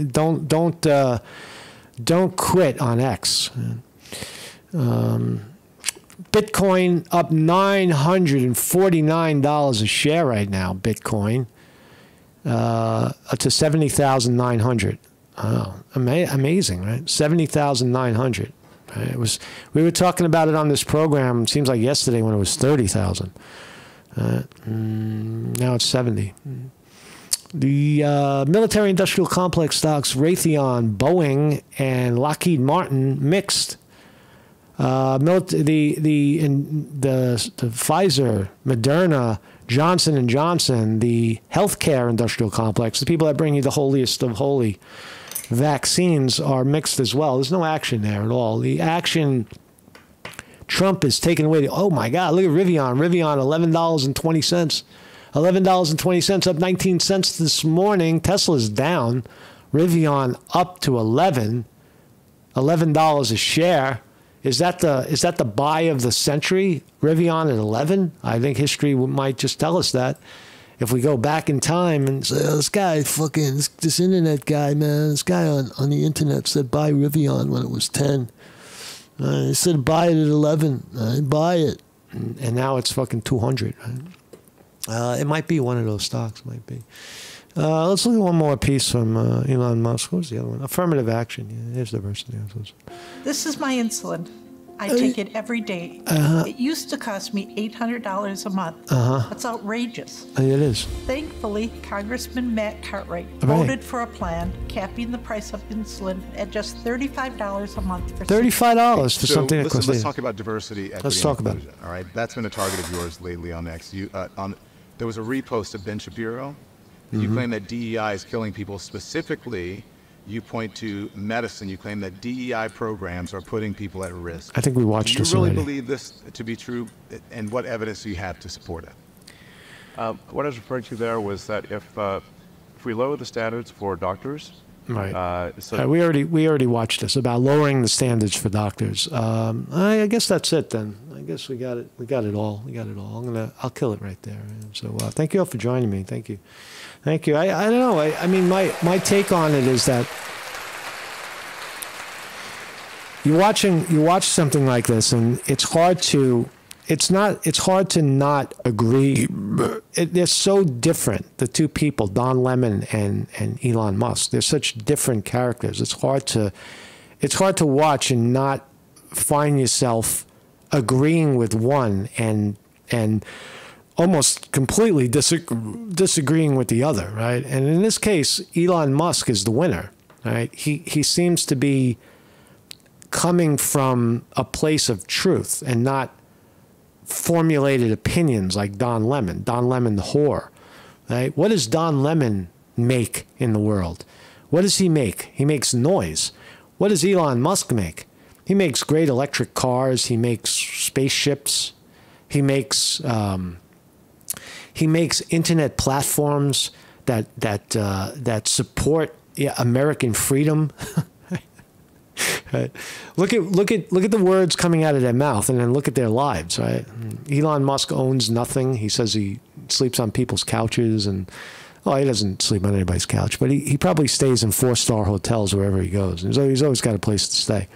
don't don't don't quit on X. Um, Bitcoin up $949 a share right now, Bitcoin, uh, to 70,900. Oh, ama- amazing, right? 70,900. Right? It was, we were talking about it on this program, seems like yesterday when it was 30,000. Uh, mm, now it's 70. The uh, military industrial complex stocks, Raytheon, Boeing, and Lockheed Martin mixed uh, the the in the the Pfizer, Moderna, Johnson and Johnson, the healthcare industrial complex, the people that bring you the holiest of holy vaccines are mixed as well. There's no action there at all. The action. Trump is taking away the. Oh my God! Look at Rivian. Rivian, eleven dollars and twenty cents. Eleven dollars and twenty cents, up nineteen cents this morning. Tesla's down. Rivian up to eleven. Eleven dollars a share. Is that the is that the buy of the century? Rivian at eleven. I think history might just tell us that. If we go back in time and say, oh, this guy fucking this, this, internet guy, man, this guy on, on the internet said buy Rivian when it was ten. Uh, he said buy it at eleven. I buy it, and, and now it's fucking two hundred. Right? Uh, it might be one of those stocks. Might be. Uh, let's look at one more piece from uh, Elon Musk. What was the other one? Affirmative action. Yeah, here's the verse. This is my insulin. I take it every day. Uh-huh. It used to cost me $800 a month. Uh-huh. That's outrageous. It is. Thankfully, Congressman Matt Cartwright Right. voted for a plan capping the price of insulin at just $35 a month for Thirty-five dollars for So something that costs. let's talk about diversity, equity, Let's talk about it. All right, that's been a target of yours lately on X. You, uh, on, there was a repost of Ben Shapiro. Mm-hmm. You claim that DEI is killing people. Specifically, you point to medicine. You claim that DEI programs are putting people at risk. I think we watched Do you really already. believe this to be true, and what evidence do you have to support it? Um, what I was referring to there was that if uh, if we lower the standards for doctors, Right. uh, so Uh, we already we already watched this about lowering the standards for doctors. Um, I, I guess that's it then. I guess we got it. We got it all. We got it all. I'm gonna. I'll kill it right there. So uh, thank you all for joining me. Thank you. Thank you. I, I don't know. I, I mean, my my take on it is that you're watching you watch something like this, and it's hard to. It's not. It's hard to not agree. It, they're so different. The two people, Don Lemon and and Elon Musk. They're such different characters. It's hard to. It's hard to watch and not find yourself agreeing with one and and almost completely disag- disagreeing with the other, right? And in this case, Elon Musk is the winner, right? He he seems to be coming from a place of truth and not formulated opinions like Don Lemon, Don Lemon the whore, right? What does Don Lemon make in the world? What does he make? He makes noise. What does Elon Musk make? He makes great electric cars. He makes spaceships. He makes um, he makes internet platforms that that uh, that support American freedom. <laughs> <laughs> Right. Look at look at look at the words coming out of their mouth, and then look at their lives. Right. Elon Musk owns nothing. He says he sleeps on people's couches, and well, he doesn't sleep on anybody's couch, but he, he probably stays in four star hotels wherever he goes. He's always, he's always got a place to stay.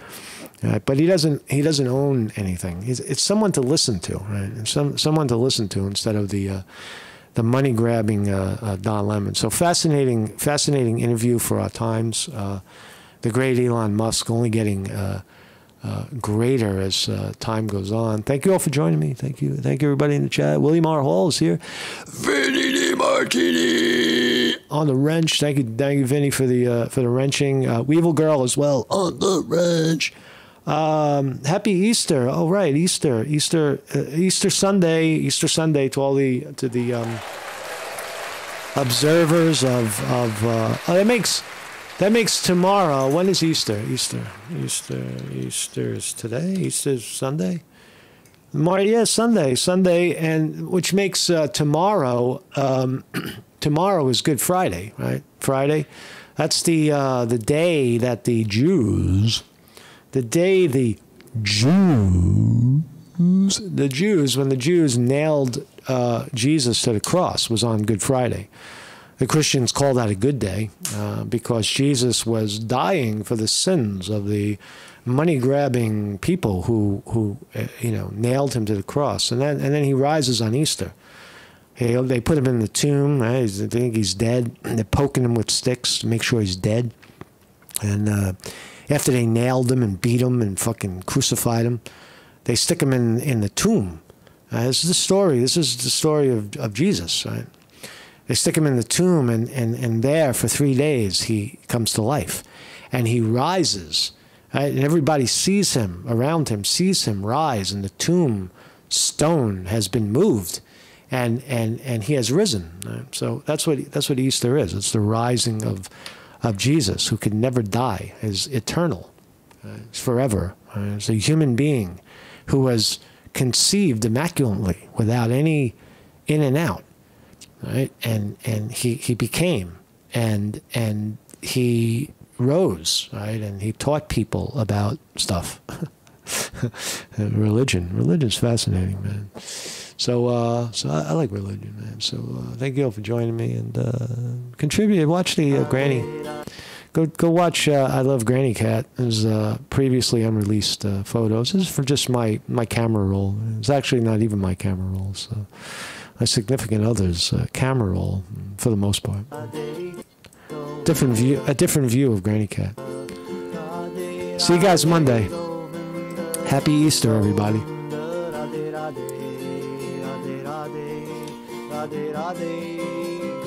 Right? But he doesn't he doesn't own anything. He's, it's someone to listen to, right? It's some someone to listen to instead of the. Uh, the money grabbing uh, uh, Don Lemon. So fascinating, fascinating interview for our times. Uh, the great Elon Musk only getting uh, uh, greater as uh, time goes on. Thank you all for joining me. Thank you. Thank you, everybody in the chat. William R. Hall is here. Vinny Martini on the wrench. Thank you, thank you, Vinny, for the uh, for the wrenching. Uh, Weevil Girl as well on the wrench. Um, happy Easter! Oh right, Easter, Easter, uh, Easter Sunday, Easter Sunday to all the to the um, observers of of. Uh, oh, makes that makes tomorrow. When is Easter? Easter, Easter, Easter is today. Easter is Sunday. Mar- yeah, Sunday, Sunday, and which makes uh, tomorrow. Um, <clears throat> tomorrow is Good Friday, right? Friday. That's the uh, the day that the Jews, the day the Jews, the Jews, when the Jews nailed uh, Jesus to the cross, was on Good Friday. The Christians call that a good day uh, because Jesus was dying for the sins of the money grabbing people who who uh, you know nailed him to the cross, and then and then he rises on Easter. He, they put him in the tomb. Right? They think he's dead. They're poking him with sticks to make sure he's dead. And uh, after they nailed him and beat him and fucking crucified him, they stick him in in the tomb. Uh, this is the story. This is the story of, of Jesus, right? They stick him in the tomb, and, and, and there for three days he comes to life. And he rises, right? and everybody sees him around him, sees him rise, and the tomb stone has been moved, and, and, and he has risen. right? So that's what, that's what Easter is it's the rising of, of Jesus, who can never die, is eternal, it's forever. Uh, it's a human being who was conceived immaculately without any in and out right? And and he he became and and he rose, right? And he taught people about stuff. <laughs> religion, religion's fascinating, man. So uh, so I, I like religion, man. So uh, thank you all for joining me and uh, contribute. Watch the uh, Granny. Go go watch. Uh, I love Granny Cat. There's uh, previously unreleased photos. This is for just my my camera roll. It's actually not even my camera roll. So significant other's uh, camera roll for the most part. Different view, a different view of Granny Cat. See you guys Monday. Happy Easter, everybody. Radhe Radhe, Radhe